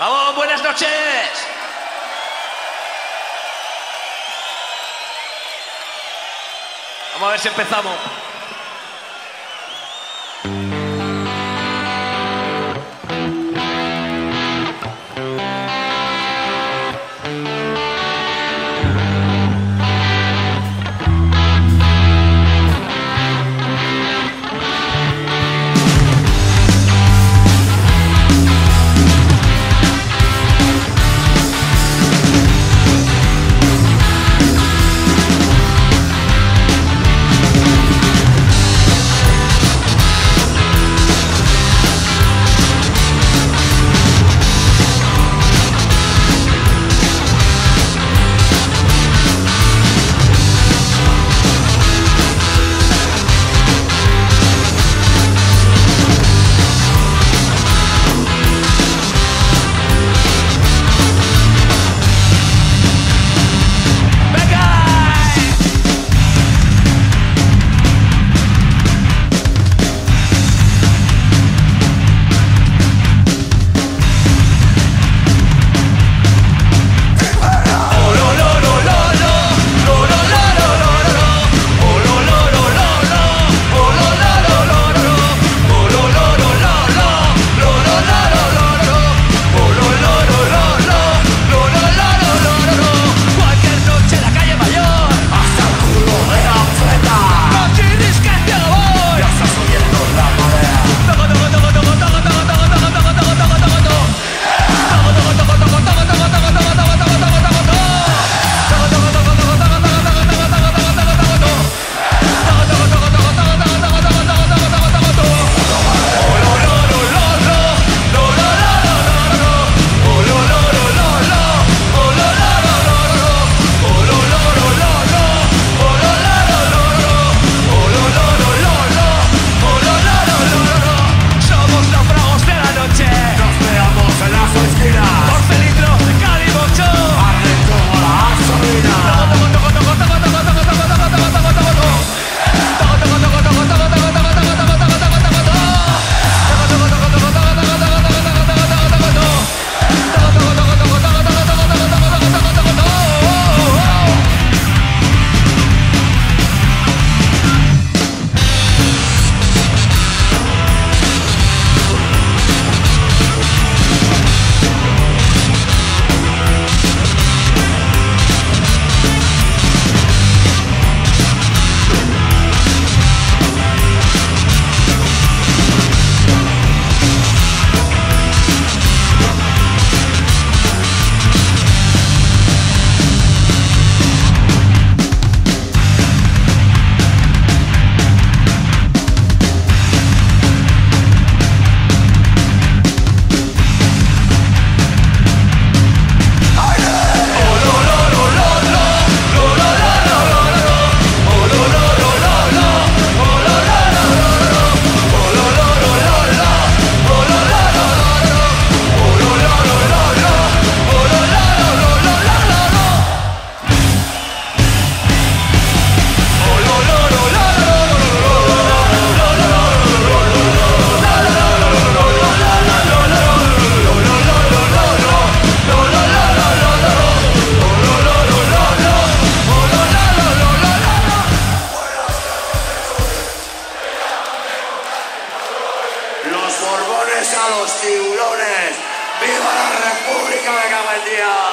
Vamos, buenas noches. Vamos a ver si empezamos. los borbones a los tiburones. ¡Viva la República de Camendía!